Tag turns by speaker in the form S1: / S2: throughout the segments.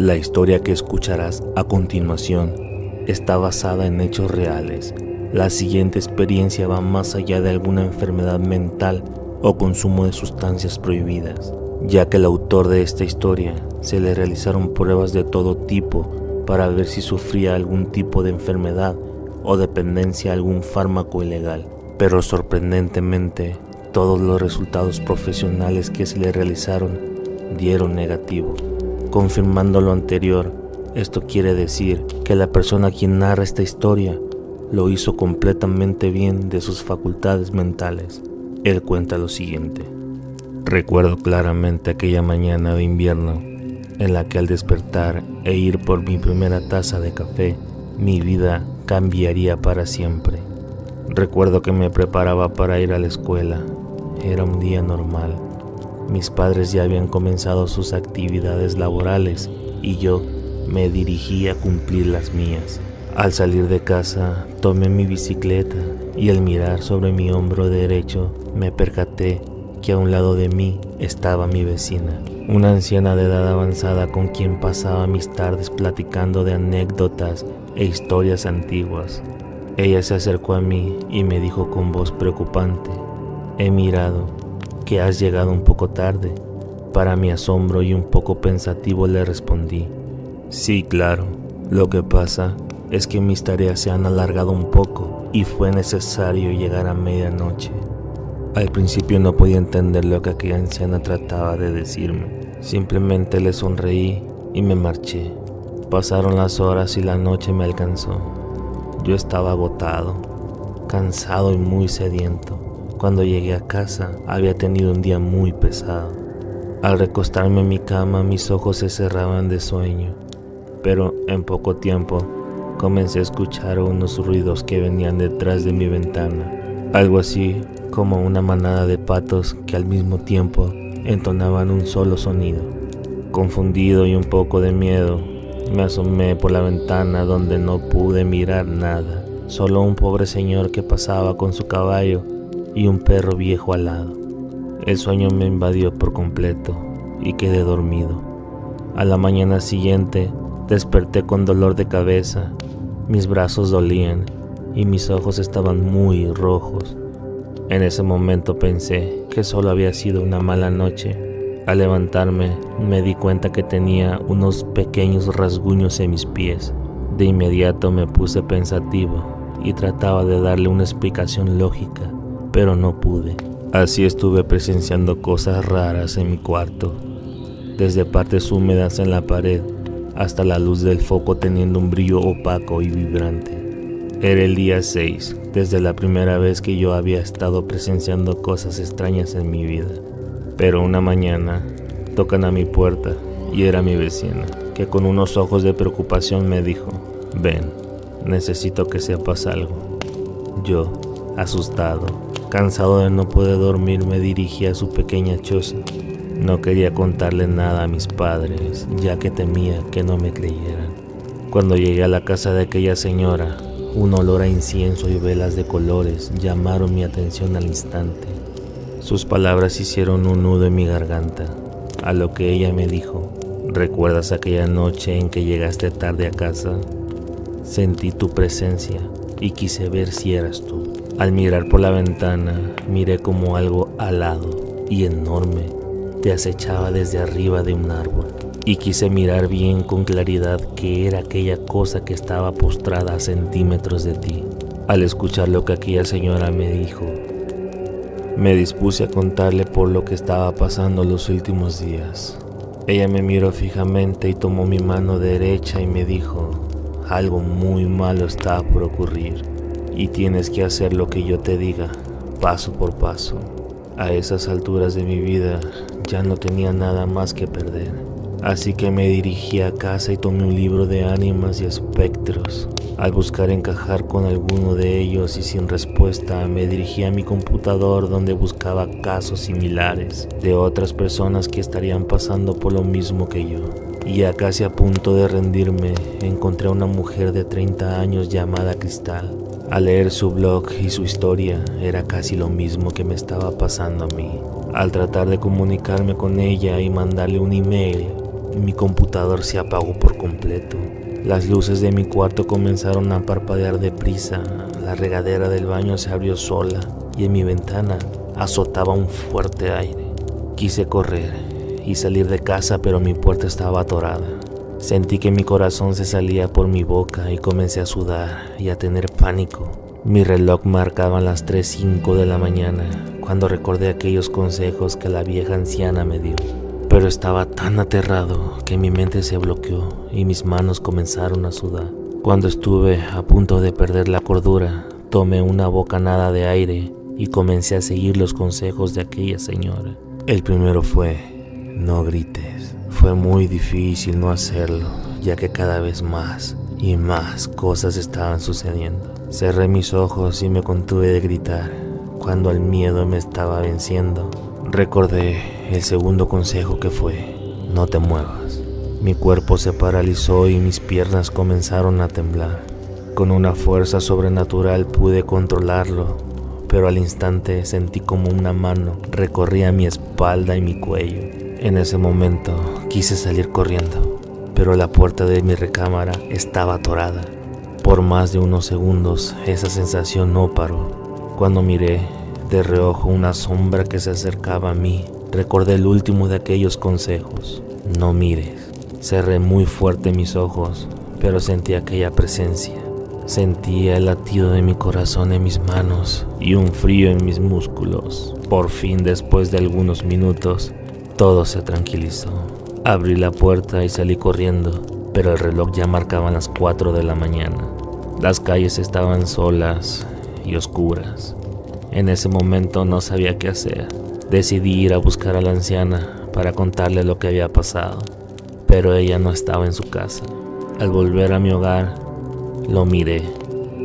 S1: La historia que escucharás a continuación está basada en hechos reales. La siguiente experiencia va más allá de alguna enfermedad mental o consumo de sustancias prohibidas, ya que el autor de esta historia se le realizaron pruebas de todo tipo para ver si sufría algún tipo de enfermedad o dependencia a algún fármaco ilegal. Pero sorprendentemente, todos los resultados profesionales que se le realizaron dieron negativo. Confirmando lo anterior, esto quiere decir que la persona quien narra esta historia lo hizo completamente bien de sus facultades mentales. Él cuenta lo siguiente. Recuerdo claramente aquella mañana de invierno en la que al despertar e ir por mi primera taza de café, mi vida cambiaría para siempre. Recuerdo que me preparaba para ir a la escuela. Era un día normal. Mis padres ya habían comenzado sus actividades laborales y yo me dirigí a cumplir las mías. Al salir de casa, tomé mi bicicleta y al mirar sobre mi hombro derecho me percaté que a un lado de mí estaba mi vecina, una anciana de edad avanzada con quien pasaba mis tardes platicando de anécdotas e historias antiguas. Ella se acercó a mí y me dijo con voz preocupante, he mirado que has llegado un poco tarde. Para mi asombro y un poco pensativo le respondí, sí, claro, lo que pasa es que mis tareas se han alargado un poco y fue necesario llegar a medianoche. Al principio no podía entender lo que aquella anciana trataba de decirme. Simplemente le sonreí y me marché. Pasaron las horas y la noche me alcanzó. Yo estaba agotado, cansado y muy sediento. Cuando llegué a casa había tenido un día muy pesado. Al recostarme en mi cama mis ojos se cerraban de sueño, pero en poco tiempo comencé a escuchar unos ruidos que venían detrás de mi ventana. Algo así como una manada de patos que al mismo tiempo entonaban un solo sonido. Confundido y un poco de miedo, me asomé por la ventana donde no pude mirar nada, solo un pobre señor que pasaba con su caballo y un perro viejo al lado. El sueño me invadió por completo y quedé dormido. A la mañana siguiente desperté con dolor de cabeza, mis brazos dolían y mis ojos estaban muy rojos. En ese momento pensé que solo había sido una mala noche. Al levantarme me di cuenta que tenía unos pequeños rasguños en mis pies. De inmediato me puse pensativo y trataba de darle una explicación lógica, pero no pude. Así estuve presenciando cosas raras en mi cuarto, desde partes húmedas en la pared hasta la luz del foco teniendo un brillo opaco y vibrante. Era el día 6, desde la primera vez que yo había estado presenciando cosas extrañas en mi vida. Pero una mañana tocan a mi puerta y era mi vecina, que con unos ojos de preocupación me dijo, ven, necesito que sepas algo. Yo, asustado, cansado de no poder dormir, me dirigí a su pequeña choza. No quería contarle nada a mis padres, ya que temía que no me creyeran. Cuando llegué a la casa de aquella señora, un olor a incienso y velas de colores llamaron mi atención al instante. Sus palabras hicieron un nudo en mi garganta, a lo que ella me dijo, ¿recuerdas aquella noche en que llegaste tarde a casa? Sentí tu presencia y quise ver si eras tú. Al mirar por la ventana, miré como algo alado y enorme te acechaba desde arriba de un árbol y quise mirar bien con claridad qué era aquella cosa que estaba postrada a centímetros de ti. Al escuchar lo que aquella señora me dijo, me dispuse a contarle por lo que estaba pasando los últimos días. Ella me miró fijamente y tomó mi mano derecha y me dijo, algo muy malo está por ocurrir y tienes que hacer lo que yo te diga, paso por paso. A esas alturas de mi vida ya no tenía nada más que perder. Así que me dirigí a casa y tomé un libro de ánimas y espectros. Al buscar encajar con alguno de ellos y sin respuesta, me dirigí a mi computador donde buscaba casos similares de otras personas que estarían pasando por lo mismo que yo. Y ya casi a punto de rendirme, encontré a una mujer de 30 años llamada Cristal. Al leer su blog y su historia, era casi lo mismo que me estaba pasando a mí. Al tratar de comunicarme con ella y mandarle un email, mi computador se apagó por completo. Las luces de mi cuarto comenzaron a parpadear deprisa, la regadera del baño se abrió sola y en mi ventana azotaba un fuerte aire. Quise correr y salir de casa, pero mi puerta estaba atorada. Sentí que mi corazón se salía por mi boca y comencé a sudar y a tener pánico. Mi reloj marcaba las 3.05 de la mañana cuando recordé aquellos consejos que la vieja anciana me dio. Pero estaba tan aterrado que mi mente se bloqueó y mis manos comenzaron a sudar. Cuando estuve a punto de perder la cordura, tomé una bocanada de aire y comencé a seguir los consejos de aquella señora. El primero fue, no grites. Fue muy difícil no hacerlo, ya que cada vez más y más cosas estaban sucediendo. Cerré mis ojos y me contuve de gritar cuando el miedo me estaba venciendo. Recordé el segundo consejo que fue, no te muevas. Mi cuerpo se paralizó y mis piernas comenzaron a temblar. Con una fuerza sobrenatural pude controlarlo, pero al instante sentí como una mano recorría mi espalda y mi cuello. En ese momento quise salir corriendo, pero la puerta de mi recámara estaba atorada. Por más de unos segundos esa sensación no paró. Cuando miré de reojo una sombra que se acercaba a mí, recordé el último de aquellos consejos. No mires. Cerré muy fuerte mis ojos, pero sentí aquella presencia. Sentía el latido de mi corazón en mis manos y un frío en mis músculos. Por fin, después de algunos minutos, todo se tranquilizó. Abrí la puerta y salí corriendo pero el reloj ya marcaba las 4 de la mañana. Las calles estaban solas y oscuras. En ese momento no sabía qué hacer. Decidí ir a buscar a la anciana para contarle lo que había pasado, pero ella no estaba en su casa. Al volver a mi hogar, lo miré.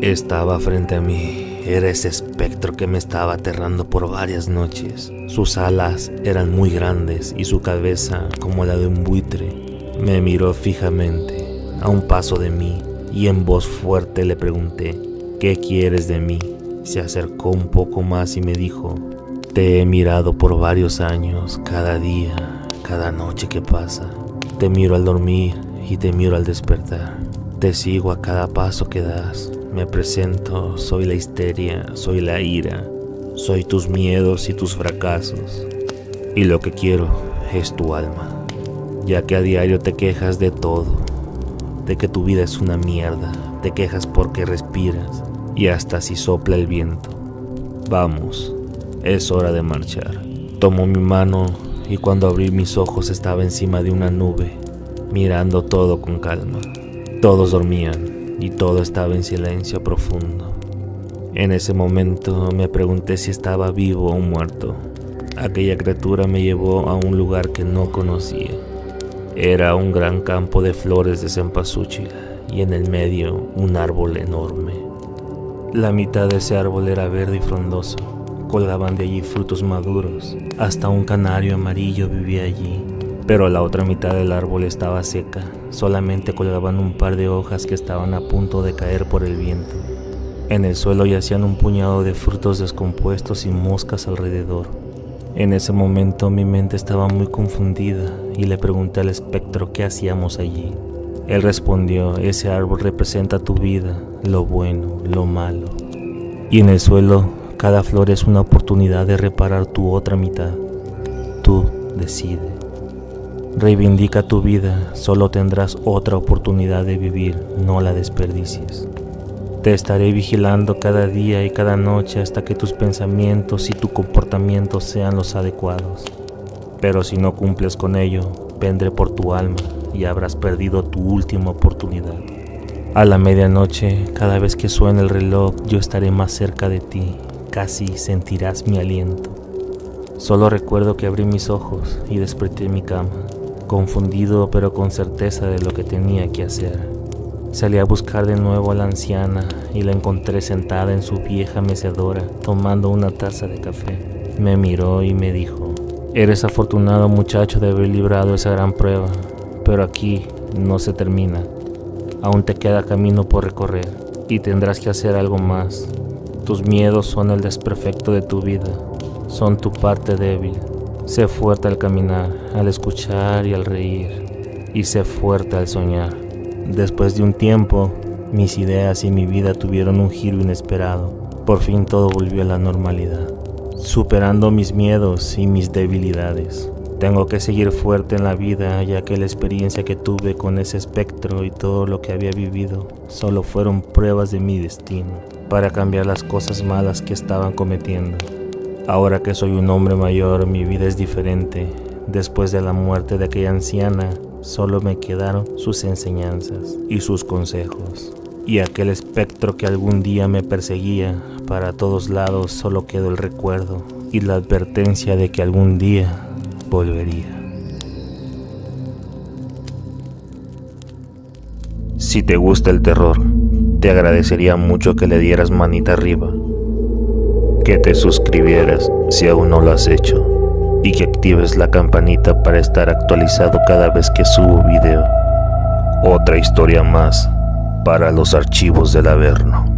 S1: Estaba frente a mí. Era ese espectro que me estaba aterrando por varias noches. Sus alas eran muy grandes y su cabeza como la de un buitre me miró fijamente, a un paso de mí, y en voz fuerte le pregunté, ¿qué quieres de mí? Se acercó un poco más y me dijo, te he mirado por varios años, cada día, cada noche que pasa. Te miro al dormir y te miro al despertar. Te sigo a cada paso que das. Me presento, soy la histeria, soy la ira, soy tus miedos y tus fracasos. Y lo que quiero es tu alma ya que a diario te quejas de todo, de que tu vida es una mierda, te quejas porque respiras y hasta si sopla el viento. Vamos, es hora de marchar. Tomó mi mano y cuando abrí mis ojos estaba encima de una nube, mirando todo con calma. Todos dormían y todo estaba en silencio profundo. En ese momento me pregunté si estaba vivo o muerto. Aquella criatura me llevó a un lugar que no conocía. Era un gran campo de flores de cempasúchil y en el medio un árbol enorme. La mitad de ese árbol era verde y frondoso. Colgaban de allí frutos maduros. Hasta un canario amarillo vivía allí. Pero la otra mitad del árbol estaba seca. Solamente colgaban un par de hojas que estaban a punto de caer por el viento. En el suelo yacían un puñado de frutos descompuestos y moscas alrededor. En ese momento mi mente estaba muy confundida y le pregunté al espectro qué hacíamos allí. Él respondió, ese árbol representa tu vida, lo bueno, lo malo. Y en el suelo, cada flor es una oportunidad de reparar tu otra mitad. Tú decide. Reivindica tu vida, solo tendrás otra oportunidad de vivir, no la desperdicies. Te estaré vigilando cada día y cada noche hasta que tus pensamientos y tu comportamiento sean los adecuados. Pero si no cumples con ello, vendré por tu alma y habrás perdido tu última oportunidad. A la medianoche, cada vez que suene el reloj, yo estaré más cerca de ti, casi sentirás mi aliento. Solo recuerdo que abrí mis ojos y desperté mi cama, confundido pero con certeza de lo que tenía que hacer. Salí a buscar de nuevo a la anciana y la encontré sentada en su vieja mecedora tomando una taza de café. Me miró y me dijo, eres afortunado muchacho de haber librado esa gran prueba, pero aquí no se termina. Aún te queda camino por recorrer y tendrás que hacer algo más. Tus miedos son el desperfecto de tu vida, son tu parte débil. Sé fuerte al caminar, al escuchar y al reír. y sé fuerte al soñar. Después de un tiempo, mis ideas y mi vida tuvieron un giro inesperado. Por fin todo volvió a la normalidad, superando mis miedos y mis debilidades. Tengo que seguir fuerte en la vida ya que la experiencia que tuve con ese espectro y todo lo que había vivido solo fueron pruebas de mi destino para cambiar las cosas malas que estaban cometiendo. Ahora que soy un hombre mayor, mi vida es diferente. Después de la muerte de aquella anciana, solo me quedaron sus enseñanzas y sus consejos. Y aquel espectro que algún día me perseguía, para todos lados solo quedó el recuerdo y la advertencia de que algún día volvería. Si te gusta el terror, te agradecería mucho que le dieras manita arriba, que te suscribieras si aún no lo has hecho y que actives la campanita para estar actualizado cada vez que subo video. Otra historia más para los archivos del Averno.